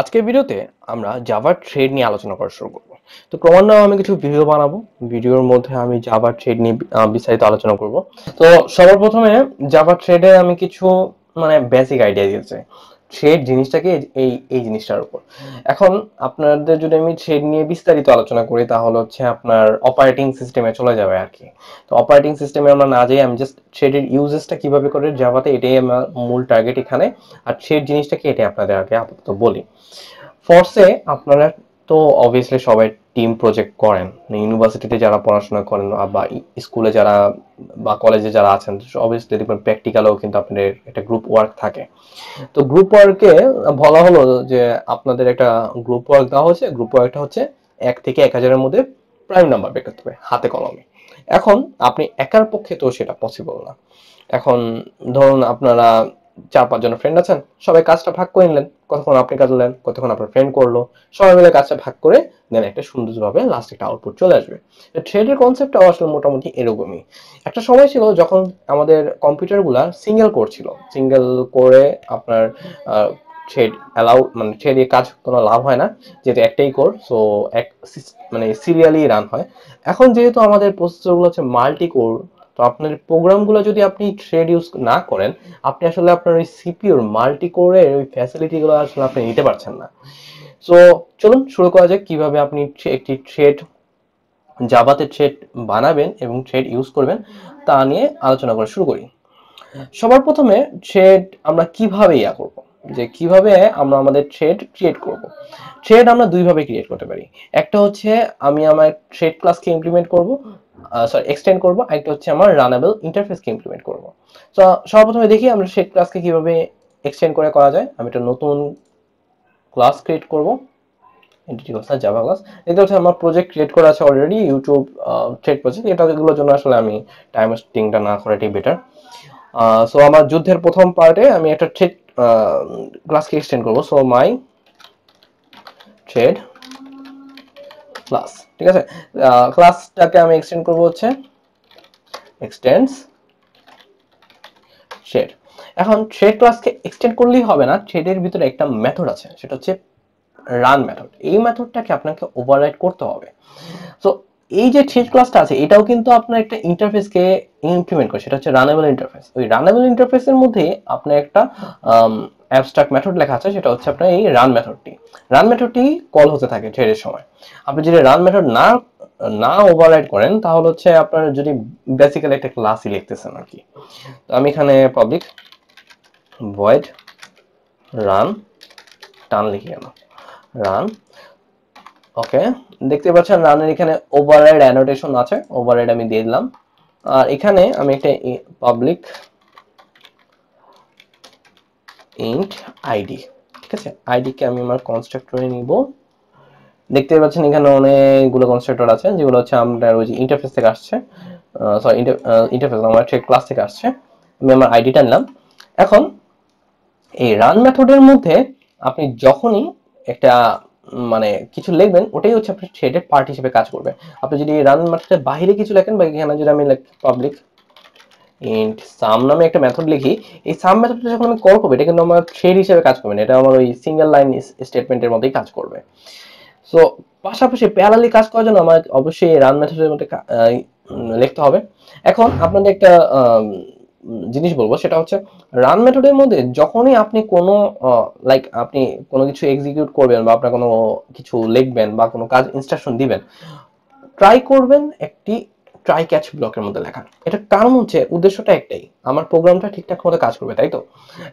আজকের ভিডিওতে আমরা জাভার ট্রেড নিয়ে আলোচনা করা শুরু করব। তো ক্রমান্বয়ে আমি কিছু ভিডিও বানাবো। ভিডিওর মধ্যে আমি জাভার ট্রেড নিয়ে বিস্তারিত আলোচনা করব। তো সবার প্রথমে জাভার ট্রেডে আমি কিছু মানে বেসিক আইডিয়া দিতে ট্রেড জিনিসটাকে এই এই জিনিসটার উপর। এখন আপনাদের যদি আমি ট্রেড নিয়ে বিস্তারিত আলোচনা করি, তাহলে হচ্ছে আপনার অপারেটিং সিস্টেমে চলে যাবে আর কি তো অপারেটিং সিস্টেমে আমরা না যাই আমি জাস্ট ট্রেডের ইউজেসটা কীভাবে করে জাভাতে এটাই আমার মূল টার্গেট এখানে। আর ট্রেড জিনিসটাকে এটাই আপনাদের আগে আপাতত বলি। ফোর্সে আপনারা তো অবভিয়াসলি সবাই টিম প্রজেক্ট করেন। ইউনিভার্সিটিতে যারা পড়াশোনা করেন বা স্কুলে যারা বা কলেজে যারা আছেন অবভিয়াসলি দেখবেন প্র্যাকটিক্যালেও কিন্তু আপনাদের একটা গ্রুপ ওয়ার্ক থাকে। তো গ্রুপ ওয়ার্কে বলা হলো যে আপনাদের একটা গ্রুপ ওয়ার্ক দেওয়া হচ্ছে গ্রুপ ওয়ার্কটা হচ্ছে এক থেকে এক হাজারের মধ্যে প্রাইম নাম্বার বের করতে হবে হাতে কলমে। এখন আপনি একার পক্ষে তো সেটা পসিবল না। এখন ধরুন আপনারা চার পাঁচজন ফ্রেন্ড আছেন, সবাই কাজটা ভাগ করে নিলেন। কতক্ষণ আপনি কাজ করলেন কতক্ষণ আপনার ফ্রেন্ড করল, সবাই মিলে কাজটা ভাগ করে দেন একটা সুন্দরভাবে লাস্ট একটা আউটপুট চলে আসবে। ট্রেডের কনসেপ্টটাও আসলে মোটামুটি এরকমই। একটা সময় ছিল যখন আমাদের কম্পিউটারগুলা সিঙ্গেল কোর ছিল। সিঙ্গেল করে আপনার ট্রেড অ্যালাউ মানে ট্রেডে কাজ কোনো লাভ হয় না। যেহেতু একটাই কোর সো এক মানে সিরিয়ালি রান হয়। এখন যেহেতু আমাদের প্রসেসরগুলো হচ্ছে মাল্টি কোর তো আপনার প্রোগ্রামগুলো যদি আপনি ট্রেড ইউজ না করেন, আপনি আসলে আপনার ওই সিপিওর মাল্টি কোরের ওই ফ্যাসিলিটিগুলো আসলে আপনি নিতে পারছেন না। সো চলুন শুরু করা যাক কীভাবে আপনি একটি ট্রেড জাভাতে ট্রেড বানাবেন এবং ট্রেড ইউজ করবেন তা নিয়ে আলোচনা করা শুরু করি। সবার প্রথমে ট্রেড আমরা কীভাবে ইয়া করব? যে কীভাবে আমরা আমাদের ট্রেড ক্রিয়েট করব? ট্রেড আমরা দুইভাবে ক্রিয়েট করতে পারি। একটা হচ্ছে আমি আমার ট্রেড ক্লাসকে ইমপ্লিমেন্ট করব সরি এক্সটেন্ড করব একটা হচ্ছে আমার রানেবল ইন্টারফেসকে ইমপ্লিমেন্ট করব। তো সর্বপ্রথমে দেখি আমরা ট্রেড ক্লাসকে কীভাবে এক্সটেন্ড করে করা যায়। আমি একটা নতুন ক্লাস ক্রিয়েট করব এন্টিটি ক্লাস আর জাভা ক্লাস এটা হচ্ছে আমার প্রজেক্ট ক্রিয়েট করা আছে অলরেডি ইউটিউব ট্রেড প্রজেক্ট এটা এগুলোর জন্য আসলে আমি টাইম স্টিংটা না করাটাই বেটার সো আমার যুদ্ধের প্রথম পার্টে আমি একটা ট্রেড ক্লাসকে এক্সটেন্ড করব। সো মাই ট্রেড ক্লাস ঠিক আছে? ক্লাসটাকে আমি এক্সটেন্ড করব হচ্ছে এক্সটেন্ডস ট্রেড এখন ট্রেড ক্লাসকে এক্সটেন্ড করলেই হবে না ট্রেডের ভিতরে একটা মেথড আছে, সেটা হচ্ছে রান মেথড এই মেথডটাকে আপনাকে ওভাররাইড করতে হবে। সো এই যে থ্রেড ক্লাসটা আছে, এটাও কিন্তু আপনার একটা ইন্টারফেসকে ইমপ্লিমেন্ট করে, সেটা হচ্ছে রানেবল ইন্টারফেস ওই রানেবল ইন্টারফেসের মধ্যে আপনার একটা অ্যাবস্ট্রাক্ট মেথড লেখা আছে, সেটা হচ্ছে আপনার এই রান মেথডটি রান মেথডটি কল হতে থাকে থ্রেডের সময়। আপনি যদি রান মেথড না না ওভাররাইড করেন, তাহলে হচ্ছে আপনার যদি বেসিক্যালি একটা ক্লাসই লিখতেছেন আর কি। তো আমি এখানে পাবলিক ভয়েড রান টান লিখে গেল। রান ওকে দেখতে পাচ্ছেন রানের এখানে ওভাররাইড অ্যানোটেশন আছে ওভাররাইড আমি দিয়ে দিলাম। আর এখানে আমি একটা পাবলিক ইন্ট আইডি ঠিক আছে? আইডিকে আমি আমার কনস্ট্রাক্টরে নিব। দেখতে পাচ্ছেন এখানে অনেকগুলো কনস্ট্রাক্টর আছে, যেগুলো হচ্ছে আপনার ওই যে ইন্টারফেস থেকে আসছে। সরি ইন্টারফেস আমার ক্লাস থেকে আসছে। আমি আমার আইডিটা নিলাম। এখন এই রান মেথডের মধ্যে আপনি যখনই একটা মানে কিছু লিখবেন, ওটাই হচ্ছে আপনার থ্রেডের পার্ট হিসেবে কাজ করবে। আপনি যদি রান মেথডের বাইরে কিছু লেখেন, বা এখানে যদি আমি পাবলিক ইন্ট সাম নামে একটা মেথড লিখি, এই সাম মেথডটা যখন আমি কল করব, এটা কিন্তু আমার থ্রেড হিসেবে কাজ করবে না, এটা আমার ওই সিঙ্গেল লাইন স্টেটমেন্টের মধ্যেই কাজ করবে। সো পাশাপাশি প্যারালি কাজ করার জন্য আমার অবশ্যই রান মেথডের মধ্যে লিখতে হবে। এখন আপনাদের একটা জিনিস বলব, সেটা হচ্ছে রান মেথডের মধ্যে যখনই আপনি কোনো লাইক আপনি কোনো কিছু এক্সিকিউট করবেন বা আপনার কোনো কিছু লিখবেন বা কোনো কাজ ইনস্ট্রাকশন দিবেন ট্রাই করবেন একটি ট্রাই ক্যাচ ব্লকের মধ্যে লেখা এটা কারণ হচ্ছে উদ্দেশ্যটা একটাই, আমার প্রোগ্রামটা ঠিকঠাক মতো কাজ করবে, তাই তো?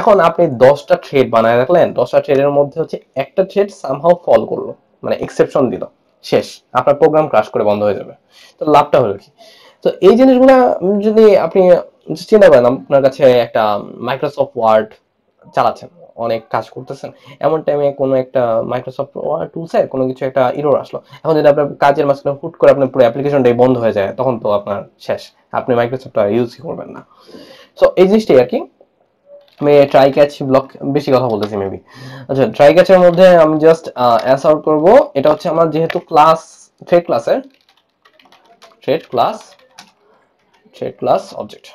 এখন আপনি দশটা থ্রেড বানায় রাখলেন, দশটা থ্রেডের মধ্যে হচ্ছে একটা থ্রেড সামহাও ফল করল মানে এক্সেপশন দিল, শেষ, আপনার প্রোগ্রাম ক্রাশ করে বন্ধ হয়ে যাবে। তো লাভটা হলো কি? তো এই জিনিসগুলো যদি আপনি চিন্তা করেন আপনার কাছে একটা মাইক্রোসফট ওয়ার্ড চালাচ্ছেন, অনেক কাজ করতেছেন। এমন টাইমে কোনো একটা মাইক্রোসফট ওয়ার্ড টুলসে কোনো কিছু একটা ইরোর আসলো। এখন যদি আপনার কাজের মাঝখানে হুট করে আপনার পুরো অ্যাপ্লিকেশনটাই বন্ধ হয়ে যায়, তখন তো আপনার শেষ। আপনি মাইক্রোসফট ইউজই করবেন না। সো এই জিনিসটাই আর কি, আমি ট্রাই ক্যাচ ব্লক বেশি কথা বলতেছি মেবি আচ্ছা ট্রাই ক্যাচের মধ্যে আমি জাস্ট অ্যাস আউট করব। এটা হচ্ছে আমার যেহেতু ক্লাস থ্রেড ক্লাসের thread class thread class object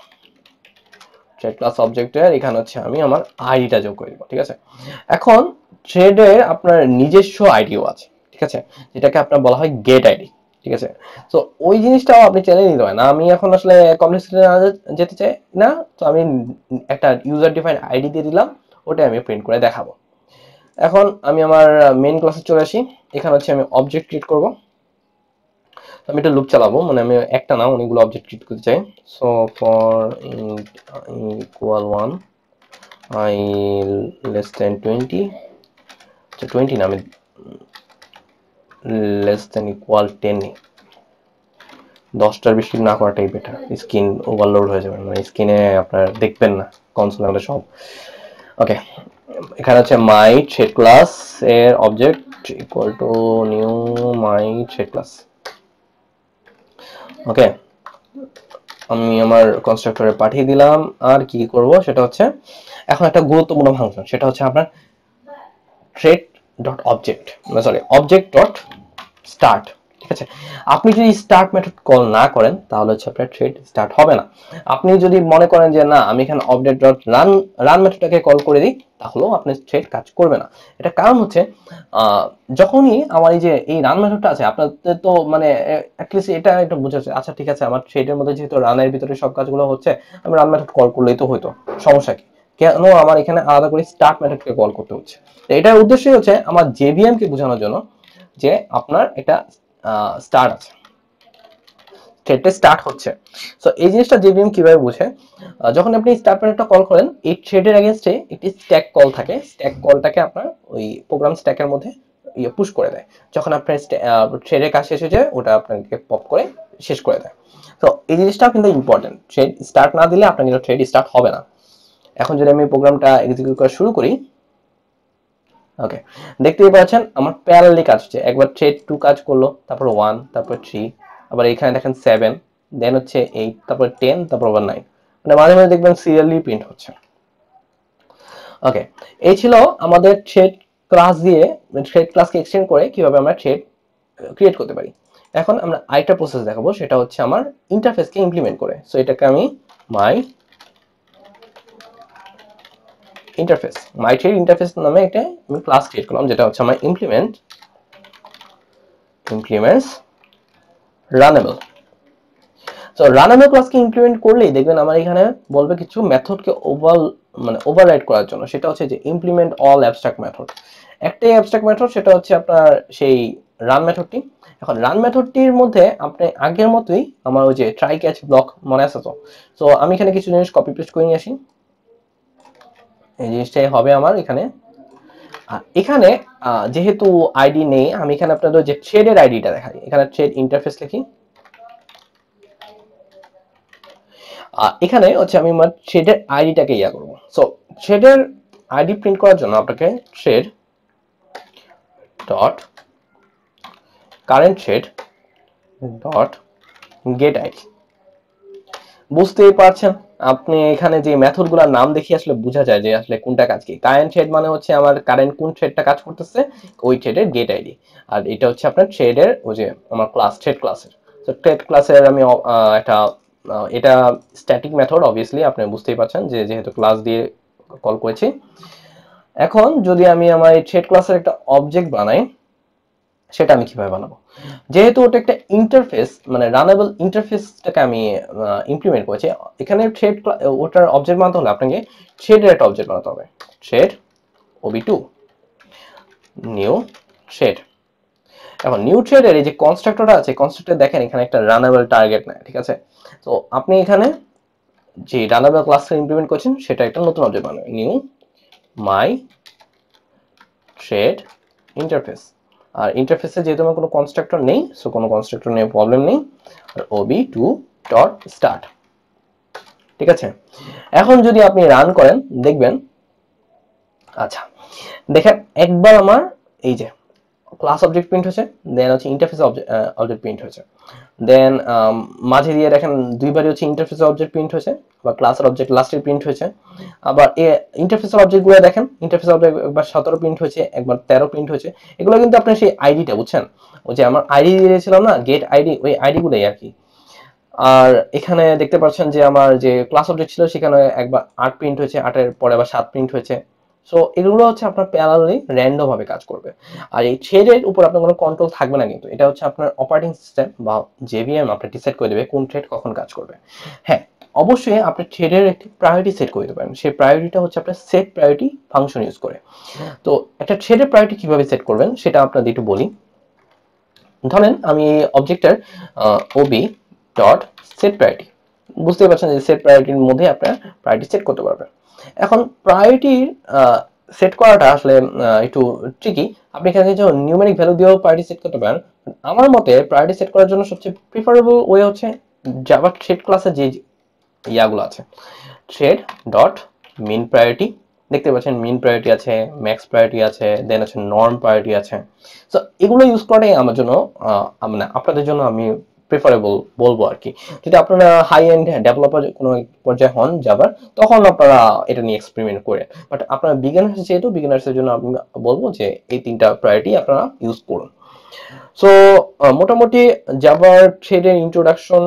thread class অবজেক্টের এখানে হচ্ছে আমি আমার আইডিটা যোগ করে ঠিক আছে? এখন থ্রেডের আপনার নিজস্ব আইডিও আছে, ঠিক আছে? যেটাকে আপনার বলা হয় গেট আইডি ঠিক আছে? তো ওই জিনিসটাও আপনি চেনে নিতে পারেন। আমি এখন আসলে কমপ্লেক্সিটি না যেতে চাই, না? তো আমি একটা ইউজার ডিফাইন আইডি দিয়ে দিলাম ওটা আমি প্রিন্ট করে দেখাবো। এখন আমি আমার মেইন ক্লাসে চলে আসি। এখানে হচ্ছে আমি অবজেক্ট ক্রিয়েট করব। আমি একটা লুপ চালাবো মানে আমি একটা না, অনেকগুলো অবজেক্ট ক্রিয়েট করতে চাই। So for equal one i less than twenty আচ্ছা টোয়েন্টি না, আমি লেস দেন ইকুয়াল টেন দশটার বেশি না করাটাই বেটার স্ক্রিন ওভারলোড হয়ে যাবে মানে স্ক্রিনে আপনার দেখবেন না কনসোলে সব। ওকে এখানে হচ্ছে মাই থ্রেড ক্লাস এর object equal to new my thread class okay আমি আমার কনস্ট্রাক্টরে পাঠিয়ে দিলাম। আর কি করব? সেটা হচ্ছে, এখন একটা গুরুত্বপূর্ণ ফাংশন সেটা হচ্ছে আপনার thread dot object sorry object dot start আছে? আপনি যদি স্টার্ট মেথড কল না করেন, তাহলে হচ্ছে আপনার থ্রেড স্টার্ট হবে না। আপনি যদি মনে করেন যে, না, আমি এখানে অবজেক্ট ডট রান রান মেথডটাকে কল করে দিই, তাহলেও আপনার থ্রেড কাজ করবে না। এটা কারণ হচ্ছে যখনই আমার এই যে, এই রান মেথডটা আছে, আপনাদের তো মানে অ্যাটলিস্ট এটা একটু বোঝাচ্ছে আচ্ছা ঠিক আছে, আমার থ্রেডের মধ্যে যেহেতু রানের ভিতরে সব কাজগুলো হচ্ছে, আমি রান মেথড কল করলেই তো হইতো। সমস্যা কি? কেন আমার এখানে আলাদা করে স্টার্ট মেথডকে কল করতে হচ্ছে? এটার উদ্দেশ্যই হচ্ছে, আমার জেভিএম কে বোঝানোর জন্য যে, আপনার একটা স্টার্ট আছে। থ্রেডটা স্টার্ট হচ্ছে। সো এই জিনিসটা জেভিএম কীভাবে বুঝে? যখন আপনি স্টার্ট মেথডটা কল করেন, এই থ্রেডের এগেনস্টে একটি স্ট্যাক কল থাকে। স্ট্যাক কলটাকে আপনার ওই প্রোগ্রাম স্ট্যাকের মধ্যে ইয়ে পুশ করে দেয়। যখন আপনার থ্রেডের কাজ শেষ হয়ে যায়, ওটা আপনাকে পপ করে শেষ করে দেয়। তো এই জিনিসটাও কিন্তু ইম্পর্টেন্ট থ্রেড স্টার্ট না দিলে আপনার কিন্তু থ্রেড স্টার্ট হবে না। এখন যদি আমি প্রোগ্রামটা এক্সিকিউট করা শুরু করি ওকে দেখতেই পাচ্ছেন, আমার প্যারালি কাজ হচ্ছে একবার থ্রেড টু কাজ করল, তারপর ওয়ান তারপর থ্রি আবার এখানে দেখেন সেভেন দেন হচ্ছে এইট তারপর টেন তারপর আবার নাইন মানে মাঝে মাঝে দেখবেন সিরিয়ালি প্রিন্ট হচ্ছে। ওকে এই ছিল আমাদের থ্রেড ক্লাস দিয়ে থ্রেড ক্লাসকে এক্সটেন্ড করে কীভাবে আমরা থ্রেড ক্রিয়েট করতে পারি। এখন আমরা আরেকটা প্রসেস দেখাবো, সেটা হচ্ছে আমার ইন্টারফেসকে ইমপ্লিমেন্ট করে। সো এটাকে আমি my interface my thread interface নামে একটা আমি ক্লাস ক্রিয়েট করলাম, যেটা হচ্ছে আমার implement implements runnable so runnable ক্লাসকে implement করলেই দেখবেন আমার এখানে বলবে কিছু মেথডকে ওভার মানে ওভাররাইড করার জন্য। সেটা হচ্ছে যে ইমপ্লিমেন্ট অল অ্যাবস্ট্রাক্ট মেথড একটাই অ্যাবস্ট্রাক্ট মেথড সেটা হচ্ছে আপনার সেই রান মেথডটি এখন রান মেথডটির মধ্যে আপনি আগের মতোই আমার ওই যে ট্রাই ক্যাচ ব্লক মনে আছে তো? সো আমি এখানে কিছু জিনিস কপি পেস্ট করে নিয়ে আসি। এই জিনিসটাই হবে আমার এখানে। এখানে যেহেতু আইডি নেই, আমি এখানে আপনাদের যে থ্রেডের আইডিটা দেখাই। এখানে থ্রেড ইন্টারফেস লিখি। এখানে হচ্ছে আমি আমার থ্রেডের আইডিটাকে ইয়া করব। সো থ্রেডের আইডি প্রিন্ট করার জন্য আপনাকে thread dot current thread dot get ID বুঝতেই পারছেন? আপনি এখানে যে মেথডগুলোর নাম দেখি আসলে বোঝা যায় যে আসলে কোনটা কাজ কি। কারেন্ট থ্রেড মানে হচ্ছে আমার কারেন্ট কোন থ্রেডটা কাজ করতেছে, ওই থ্রেডের গেট আইডি আর এটা হচ্ছে আপনার থ্রেডের ওই যে আমার ক্লাস থ্রেড ক্লাসের তো থ্রেড ক্লাসের আমি একটা এটা স্ট্যাটিক মেথড অবভিয়াসলি আপনি বুঝতেই পারছেন যে যেহেতু ক্লাস দিয়ে কল করেছি। এখন যদি আমি আমার এই থ্রেড ক্লাসের একটা অবজেক্ট বানাই, সেটা আমি কীভাবে বানাবো? যেহেতু ওটা একটা ইন্টারফেস মানে রানেবল ইন্টারফেসটাকে আমি ইমপ্লিমেন্ট করেছি, এখানে থ্রেড ওটার অবজেক্ট বানাতে হলে আপনাকে থ্রেডের একটা অবজেক্ট বানাতে হবে। Thread ob two new thread এখন নিউ থ্রেডের এই যে কনস্ট্রাক্টরটা আছে কনস্ট্রাক্টর দেখেন, এখানে একটা রানেবল টার্গেট নেয়, ঠিক আছে? তো আপনি এখানে যে রানেবল ক্লাসটা ইমপ্লিমেন্ট করছেন, সেটা একটা নতুন অবজেক্ট বানাবেন। নিউ মাই থ্রেড ইন্টারফেস আর ইন্টারফেসে যেহেতু আমার কোনো কনস্ট্রাক্টর নেই সো কোনো কনস্ট্রাক্টর নিয়ে প্রবলেম নেই, আর ওবি টু ডট স্টার্ট ঠিক আছে? এখন যদি আপনি রান করেন, দেখবেন আচ্ছা দেখেন একবার আমার এই যে ক্লাস অবজেক্ট প্রিন্ট হয়েছে দেন হচ্ছে ইন্টারফেস অবজেক্ট প্রিন্ট হয়েছে। দেন মাঝে দিয়ে দেখেন দুইবারই হচ্ছে ইন্টারফেস অবজেক্ট প্রিন্ট হয়েছে বা ক্লাসের অবজেক্ট লাস্টে প্রিন্ট হয়েছে। আবার এ ইন্টারফেসের অবজেক্টগুলো দেখেন ইন্টারফেস অবজেক্ট একবার সতেরো প্রিন্ট হয়েছে, একবার তেরো প্রিন্ট হয়েছে। এগুলো কিন্তু আপনার সেই আইডিটা বুঝছেন? ওই যে আমার আইডি দিয়েছিলাম না গেট আইডি ওই আইডিগুলোই আর কি। আর এখানে দেখতে পাচ্ছেন যে আমার যে ক্লাস অবজেক্ট ছিল, সেখানে একবার আট প্রিন্ট হয়েছে, আটের পরে আবার সাত প্রিন্ট হয়েছে। সো এগুলো হচ্ছে আপনার প্যারালি র্যান্ডম ভাবে কাজ করবে। আর এই থ্রেডের উপর আপনার কোনো কন্ট্রোল থাকবে না কিন্তু। এটা হচ্ছে আপনার অপারেটিং সিস্টেম বা জেভিএম আপনার ডিসাইড করে দেবে কোন থ্রেড কখন কাজ করবে। হ্যাঁ অবশ্যই আপনি থ্রেডের একটি প্রায়োরিটি সেট করে দিতে পারেন। সেই প্রায়োরিটিটা হচ্ছে আপনার সেট প্রায়োরিটি ফাংশন ইউজ করে। তো একটা থ্রেডের প্রায়োরিটি কীভাবে সেট করবেন সেটা আপনাদের একটু বলি। ধরেন আমি অবজেক্টের ওবি ডট সেট প্রায়োরিটি বুঝতে পারছেন যে সেট প্রায়োরিটির মধ্যে আপনার প্রায়োরিটি সেট করতে পারবেন। এখন প্রায়োরিটির সেট করাটা আসলে একটু ট্রিকি আপনি এখানে কিছু নিউমেরিক ভ্যালু দিয়েও প্রায়োরিটি সেট করতে পারেন, আমার মতে প্রায়োরিটি সেট করার জন্য সবচেয়ে প্রিফারেবল ওয়ে হচ্ছে জাভা থ্রেড ক্লাসে যে ইয়াগুলো আছে। থ্রেড ডট মিন প্রায়োরিটি দেখতে পাচ্ছেন মিন প্রায়োরিটি আছে ম্যাক্স প্রায়োরিটি আছে দেন আছে নর্ম প্রায়োরিটি আছে। সো এগুলো ইউজ করাটাই আমার জন্য মানে আপনাদের জন্য আমি প্রিফারেবল বলব আর কি। যদি আপনারা হাই এন্ড ডেভেলপার কোনো পর্যায়ে হন যাবার, তখন আপনারা এটা নিয়ে এক্সপেরিমেন্ট করেন বাট আপনারা বিগিনার্স যেহেতু বিগিনার্সের জন্য আমি বলব যে এই তিনটা প্রায়োরিটি আপনারা ইউজ করুন। সো মোটামুটি জাভার থ্রেডের ইন্ট্রোডাকশন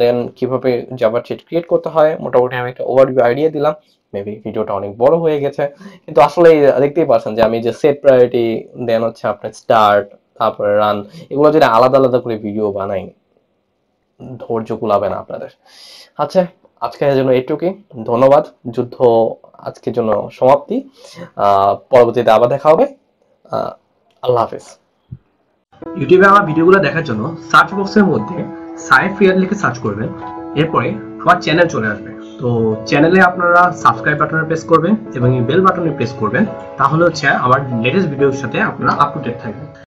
দেন কীভাবে জাভার থ্রেড ক্রিয়েট করতে হয়, মোটামুটি আমি একটা ওভারভিউ আইডিয়া দিলাম। মেবি ভিডিওটা অনেক বড় হয়ে গেছে। কিন্তু আসলে দেখতেই পাচ্ছেন যে আমি যে সেট প্রায়োরিটি দেন হচ্ছে আপনার স্টার্ট তারপরে রান এগুলো যদি আলাদা আলাদা করে ভিডিও বানাই ধৈর্য কুলাবে না আপনাদের। আচ্ছা আজকের জন্য এইটুকুই। ধন্যবাদ। যুদ্ধ আজকের জন্য সমাপ্তি। পরবর্তীতে আবার দেখা হবে। আল্লাহ হাফেজ। ইউটিউবে আমার ভিডিওগুলো দেখার জন্য সার্চ বক্সের মধ্যে সাইফ ফিয়ার লিখে সার্চ করবেন। এরপরে আমার চ্যানেল চলে আসবে। তো চ্যানেলে আপনারা সাবস্ক্রাইব বাটনে প্রেস করবেন এবং এই বেল বাটনে প্রেস করবেন। তাহলে হচ্ছে আমার লেটেস্ট ভিডিওর সাথে আপনারা আপ টু ডেট থাকবেন।